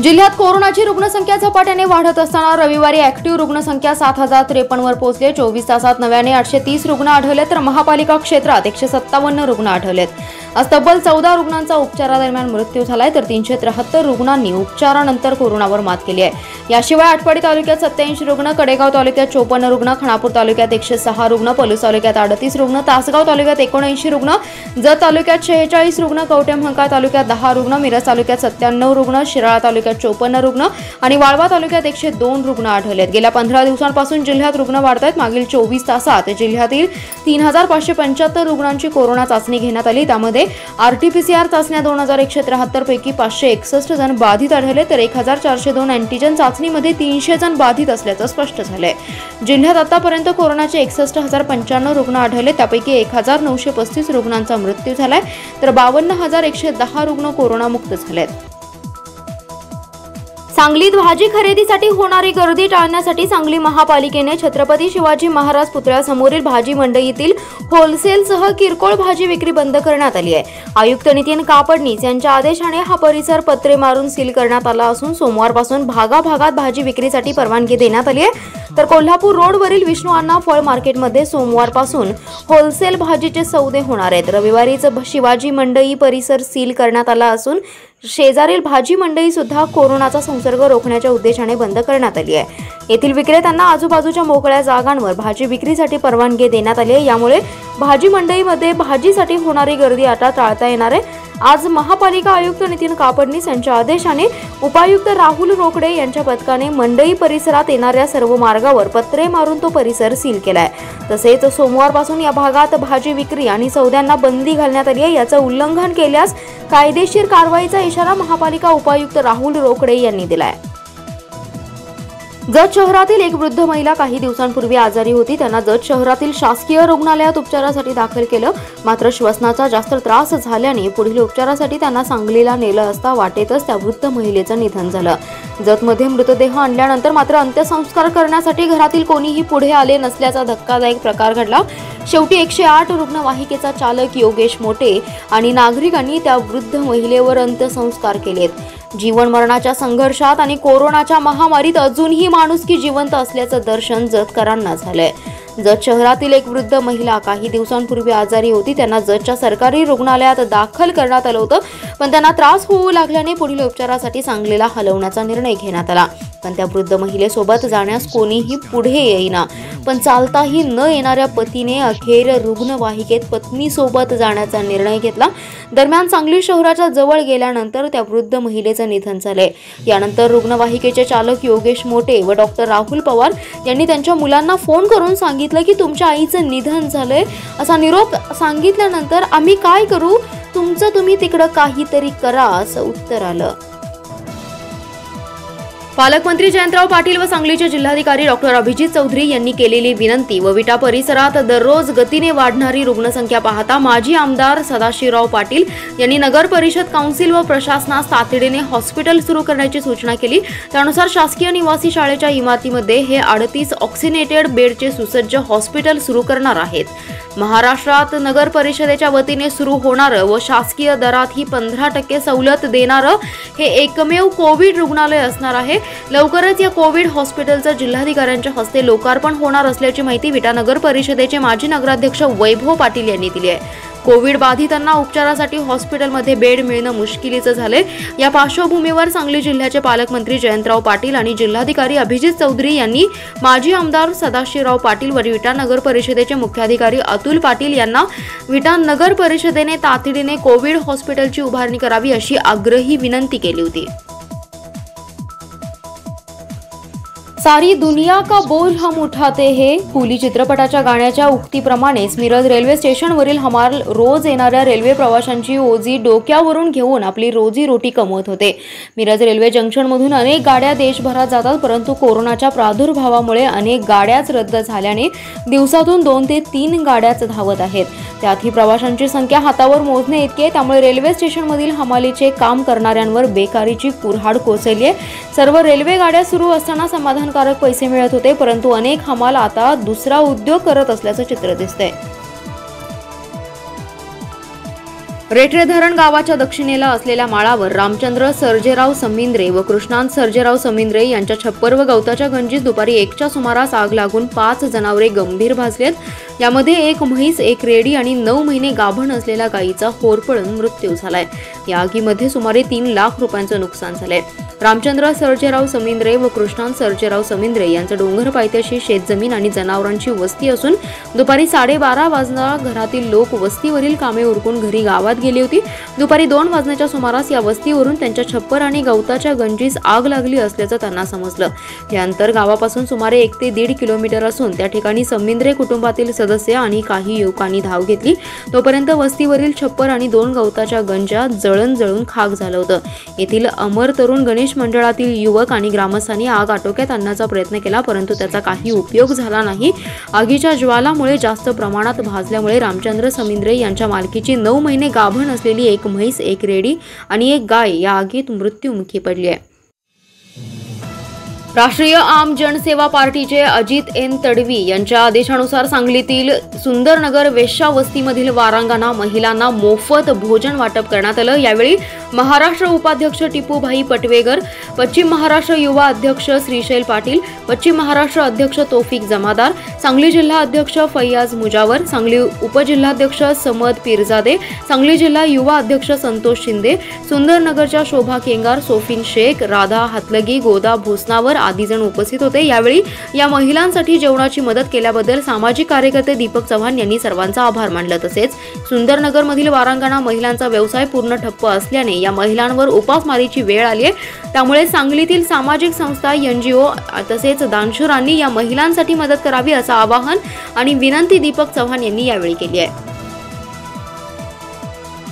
जिल्ह्यात कोरोनाची रुग्णसंख्या झपाट्याने वाढत असताना रविवारी ऍक्टिव्ह रुग्णसंख्या सात हजार त्रेपन्नवर पोहोचले. चोवीस तासात नव्याने आठशे तीस रुग्ण आढळले तर महापालिका क्षेत्रात एकशे सत्तावन्न रुग्ण आढळलेत. आज तब्बल चौदा रुग्णांचा उपचारादरम्यान मृत्यू झालाय तर तीनशे त्र्याहत्तर रुग्णांनी उपचारानंतर कोरोनावर मात केली आहे. याशिवाय आटपाडी तालुक्यात सत्याऐंशी रुग्ण कडेगाव तालुक्यात चोपन्न रुग्ण खानापूर तालुक्यात एकशे सहा रुग्ण पलूस तालुक्यात अडतीस रुग्ण तासगाव तालुक्यात एकोणऐंशी रुग्ण जत तालुक्यात शेहेचाळीस रुग्ण कवटेमहंका तालुक्यात दहा रुग्ण मिरज तालुक्यात सत्त्याण्णव रुग्ण शिराळा तालुक्यात चोपन्न रुग्ण आणि वाळवा तालुक्यात एकशे दोन रुग्ण आढळलेत. गेल्या पंधरा दिवसांपासून जिल्ह्यात रुग्ण वाढत आहेत मागील चोवीस तासात जिल्ह्यातील तीन हजार पाचशे पंच्याहत्तर रुग्णांची कोरोना चाचणी घेण्यात आली. त्यामध्ये आरटीपीसीआर चाचण्या दोन हजार एकशे त्र्याहत्तर पैकी पाचशे एकसष्ट जण बाधित आढळले तर एक हजार चारशे दोन अँटीजन चाचणीमध्ये तीनशे जण बाधित असल्याचं स्पष्ट झालंय. जिल्ह्यात आतापर्यंत कोरोनाचे एकसष्ट हजार पंच्याण्णव रुग्ण आढळले त्यापैकी एक हजार नऊशे पस्तीस रुग्णांचा मृत्यू झालाय तर बावन्न हजार एकशे दहा रुग्ण कोरोनामुक्त झालेत. सांगलीत भाजी खरेदीसाठी होणारी गर्दी टाळण्यासाठी सांगली महापालिकेने छत्रपती शिवाजी महाराज पुतळ्यासमोरील भाजी मंडईतील होलसेलसह किरकोळ भाजी विक्री बंद करण्यात आली आहे. आयुक्त नितीन कापडणीस यांच्या आदेशाने हा परिसर पत्रे मारून सील करण्यात आला असून सोमवारपासून भागाभागात भाजी विक्रीसाठी परवानगी देण्यात आली आहे. तर कोल्हापूर रोडवरील विष्णू अण्णा फळ मार्केटमध्ये सोमवारपासून होलसेल भाजीचे सौदे होणार आहेत. रविवारीच शिवाजी मंडई परिसर सील करण्यात आला असून शेजारील भाजी मंडई सुद्धा कोरोनाचा संसर्ग रोखण्याच्या उद्देशाने बंद करण्यात आली आहे. येथील विक्रेत्यांना आजूबाजूच्या मोकळ्या जागांवर भाजी विक्रीसाठी परवानगी देण्यात आली आहे. यामुळे भाजी मंडईमध्ये भाजीसाठी होणारी गर्दी आता टाळता येणार आहे. आज महापालिका आयुक्त नितीन कापडणीस यांच्या आदेशाने उपायुक्त राहुल रोकडे यांच्या पथकाने मंडई परिसरात येणाऱ्या सर्व मार्गावर पत्रे मारून तो परिसर सील केलाय. तसेच सोमवारपासून या भागात भाजी विक्री आणि सौद्यांना बंदी घालण्यात आली आहे याचं उल्लंघन केल्यास कायदेशीर कारवाईचा इशारा महापालिका उपायुक्त राहुल रोकडे यांनी दिलाय. जत शहरातील एक वृद्ध महिला काही दिवसांपूर्वी आजारी होती. त्यांना जत शहरातील शासकीय रुग्णालयात उपचारासाठी दाखल केलं. मात्र श्वसनाचा जास्त त्रास झाल्याने पुढील उपचारासाठी त्यांना सांगलीला नेलं असता वाटेतच त्या वृद्ध महिलेचं निधन झालं. जतमध्ये मृतदेह आणल्यानंतर मात्र अंत्यसंस्कार करण्यासाठी घरातील कोणीही पुढे आले नसल्याचा धक्कादायक प्रकार घडला. शेवटी एकशे आठ रुग्णवाहिकेचा चालक योगेश मोटे आणि नागरिकांनी त्या वृद्ध महिलेवर अंत्यसंस्कार केलेत. जीवन मरणाच्या संघर्षात आणि कोरोनाच्या महामारीत अजूनही माणुसकी जिवंत असल्याचं दर्शन जतकरांना झालंय. जत शहरातील एक वृद्ध महिला काही दिवसांपूर्वी आजारी होती. त्यांना जतच्या सरकारी रुग्णालयात दाखल करण्यात आलं होतं. पण त्यांना त्रास होऊ लागल्याने पुढील उपचारासाठी सांगलीला हलवण्याचा निर्णय घेण्यात आला. पण त्या वृद्ध महिलेसोबत जाण्यास कोणीही पुढे येईना. पण चालताही न येणाऱ्या पतीने अखेर रुग्णवाहिकेत पत्नीसोबत जाण्याचा निर्णय घेतला. दरम्यान सांगली शहराच्या जवळ गेल्यानंतर त्या वृद्ध महिलेचं निधन झालंय. यानंतर रुग्णवाहिकेचे चालक योगेश मोटे व डॉक्टर राहुल पवार यांनी त्यांच्या मुलांना फोन करून सांगितलं की तुमच्या आईचं निधन झालंय. असा निरोप सांगितल्यानंतर आम्ही काय करू? तुमचं तुम्ही तिकडं काहीतरी करा असं उत्तर आलं. पालकमंत्री जयंतराव पाटील व सांगलीचे जिल्हाधिकारी डॉक्टर अभिजित चौधरी यांनी केलेली विनंती व विटा परिसरात दररोज गतीने वाढणारी रुग्णसंख्या पाहता माजी आमदार सदाशिवराव पाटील यांनी नगर परिषद काउन्सिल व प्रशासनास तातडीने हॉस्पिटल सुरू करण्याची सूचना केली. त्यानुसार शासकीय निवासी शाळेच्या इमारतीमध्ये हे अडतीस ऑक्सिनेटेड बेडचे सुसज्ज हॉस्पिटल सुरू करणार आहेत. महाराष्ट्रात नगर परिषदेच्या वतीने सुरू होणारं व शासकीय दरात ही पंधरा टक्के सवलत देणारं हे एकमेव कोविड रुग्णालय असणार आहे. लवकरच या कोविड हॉस्पिटलचं जिल्हाधिकाऱ्यांच्या हस्ते लोकार्पण होणार असल्याची माहिती विटा नगर परिषदेचे माजी नगराध्यक्ष वैभव पाटील यांनी दिली आहे. कोविड बाधितांना उपचारासाठी हॉस्पिटलमध्ये बेड मिळणं मुश्किलीचं झालंय. या पार्श्वभूमीवर सांगली जिल्ह्याचे पालकमंत्री जयंतराव पाटील आणि जिल्हाधिकारी अभिजित चौधरी यांनी माजी आमदार सदाशिवराव पाटील व विटा नगर परिषदेचे मुख्याधिकारी अतुल पाटील यांना विटा नगर परिषदेने तातडीने कोविड हॉस्पिटलची उभारणी करावी अशी आग्रही विनंती केली होती. सारी दुनिया का बोल हम उठाते हे. कुली चित्रपटाच्या गाण्याच्या उक्तीप्रमाणेच मिरज रेल्वे स्टेशनवरील हमाल रोज येणाऱ्या रेल्वे प्रवाशांची ओझी डोक्यावरून घेऊन आपली रोजी रोटी कमवत होते. मिरज रेल्वे जंक्शनमधून अनेक गाड्या देशभरात जातात परंतु कोरोनाच्या प्रादुर्भावामुळे अनेक गाड्याच रद्द झाल्याने दिवसातून दोन ते तीन गाड्याच धावत आहेत. त्यातही प्रवाशांची संख्या हातावर मोजणे इतके त्यामुळे रेल्वे स्टेशनमधील हमालीचे काम करणाऱ्यांवर बेकारीची कुऱ्हाड कोसळली आहे. सर्व रेल्वे गाड्या सुरू असताना समाधान समाधानकारक पैसे मिळत होते परंतु अनेक हमाल आता दुसरा उद्योग करत असल्याचं चित्र दिसतंय. रेठरे धरण गावाच्या दक्षिणेला असलेल्या माळावर रामचंद्र सर्जेराव समिंद्रे व कृष्णांत सर्जेराव समिंद्रे यांच्या छप्पर व गवताच्या गंजीत दुपारी एकच्या सुमारास आग लागून पाच जनावरे गंभीर भाजलेत. यामध्ये एक म्हैस एक रेडी आणि नऊ महिने गाभण असलेल्या गायीचा होरपळून मृत्यू झालाय. या आगीमध्ये सुमारे तीन लाख रुपयांचं नुकसान झालंय. रामचंद्र सर्जेराव समिंद्रे व कृष्णान सर्जेराव समिंद्रे यांचं डोंगर पायथ्याशी शेतजमीन आणि जनावरांची वस्ती असून दुपारी साडेबारा वाजता घरातील लोक वस्तीवरील कामे उरकून घरी गावात गेली होती. दुपारी दोन वाजण्याच्या सुमारास या वस्तीवरून त्यांच्या छप्पर आणि गवताच्या गंजीस आग लागली असल्याचं त्यांना समजलं. हे अंतर गावापासून सुमारे एक ते दीड किलोमीटर असून त्या ठिकाणी समिंद्रे कुटुंबातील सदस्य आणि काही युवकांनी धाव घेतली. तोपर्यंत वस्तीवरील छप्पर आणि दोन गवताच्या गंजा जळण जळून खाक झालं होतं. येथील अमर तरुण गणेश मंडळातील युवक आणि ग्रामस्थांनी आग आटोक्यात आणण्याचा प्रयत्न केला परंतु त्याचा काही उपयोग झाला नाही. आगीच्या ज्वालामुळे जास्त प्रमाणात भाजल्यामुळे रामचंद्र समिंद्रे यांच्या मालकीची नऊ महिने गाभण असलेली एक म्हैस एक रेडी आणि एक गाय या आगीत मृत्युमुखी पडली आहे. राष्ट्रीय आम जनसेवा पार्टीचे अजित एन तडवी यांच्या आदेशानुसार सांगलीतील सुंदरनगर वेश्या वस्तीमधील वारांगाना महिलांना मोफत भोजन वाटप करण्यात आलं. यावेळी महाराष्ट्र उपाध्यक्ष टिपूभाई पटवेगर पश्चिम महाराष्ट्र युवा अध्यक्ष श्रीशैल पाटील पश्चिम महाराष्ट्र अध्यक्ष तोफिक जमादार सांगली जिल्हा अध्यक्ष फैयाज मुजावर सांगली उपजिल्हाध्यक्ष समद पिरजादे सांगली जिल्हा युवा अध्यक्ष संतोष शिंदे सुंदरनगरच्या शोभा केंगार सोफिन शेख राधा हातलगी गोदा भोसनावर आदी जण उपस्थित होते. यावेळी या महिलांसाठी जेवणाची मदत केल्याबद्दल सामाजिक कार्यकर्ते दीपक चव्हाण यांनी सर्वांचा आभार मानला. तसेच सुंदरनगरमधील वारांगणा महिलांचा व्यवसाय पूर्ण ठप्प असल्याने या महिलांवर उपासमारीची वेळ आली आहे. त्यामुळे सांगलीतील सामाजिक संस्था एनजीओ तसेच दानशुरांनी या महिलांसाठी मदत करावी असं आवाहन आणि विनंती दीपक चव्हाण यांनी यावेळी केली आहे.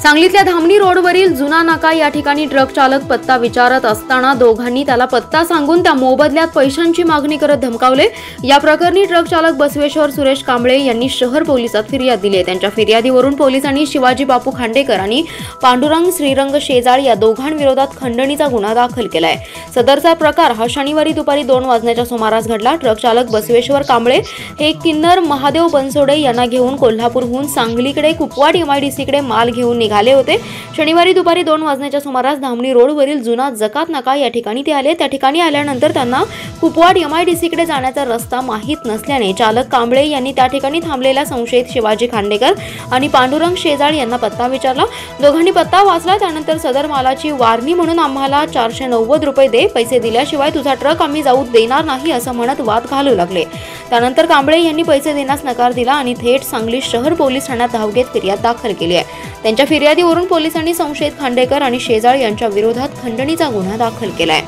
सांगलीतल्या धामणी रोडवरील जुना नाका या ठिकाणी ट्रक चालक पत्ता विचारत असताना दोघांनी त्याला पत्ता सांगून त्या मोबदल्यात पैशांची मागणी करत धमकावले. या प्रकरणी ट्रक चालक बसवेश्वर सुरेश कांबळे यांनी शहर पोलिसात फिर्याद दिली आहे. त्यांच्या फिर्यादीवरून पोलिसांनी शिवाजी बापू खांडेकर आणि पांडुरंग श्रीरंग शेजाळ या दोघांविरोधात खंडणीचा गुन्हा दाखल केलाय. सदरचा प्रकार हा शनिवारी दुपारी दोन वाजण्याच्या सुमारास घडला. ट्रक चालक बसवेश्वर कांबळे हे किन्नर महादेव बनसोडे यांना घेऊन कोल्हापूरहून सांगलीकडे कुपवाड एमआयडीसीकडे माल घेऊन निघाले होते. शनिवारी दुपारी दोन वाजण्याच्या सुमारास धामणी रोडवरील जुना जकात नाका या ठिकाणी ते आले. त्या ठिकाणी आल्यानंतर त्यांना कुपवाड एमआयडीसीकडे जाण्याचा रस्ता माहीत नसल्याने चालक कांबळे यांनी त्या ठिकाणी थांबलेल्या संशयित शिवाजी खांडेकर आणि पांडुरंग शेजाळ यांना पत्ता विचारला. दोघांनी पत्ता वाचला त्यानंतर सदर मालाची वारणी म्हणून आम्हाला चारशे नव्वद रुपये दे पैसे दिल्याशिवाय तुझा ट्रक आम्ही जाऊ देणार नाही असं म्हणत वाद घालू लागले. त्यानंतर कांबळे यांनी पैसे देण्यास नकार दिला आणि थेट सांगली शहर पोलीस ठाण्यात धाव घेत फिर्याद दाखल केली आहे. त्यांच्या फिर्यादीवरून पोलिसांनी संशयित खांडेकर आणि शेजाळ यांच्या विरोधात खंडणीचा गुन्हा दाखल केलाय.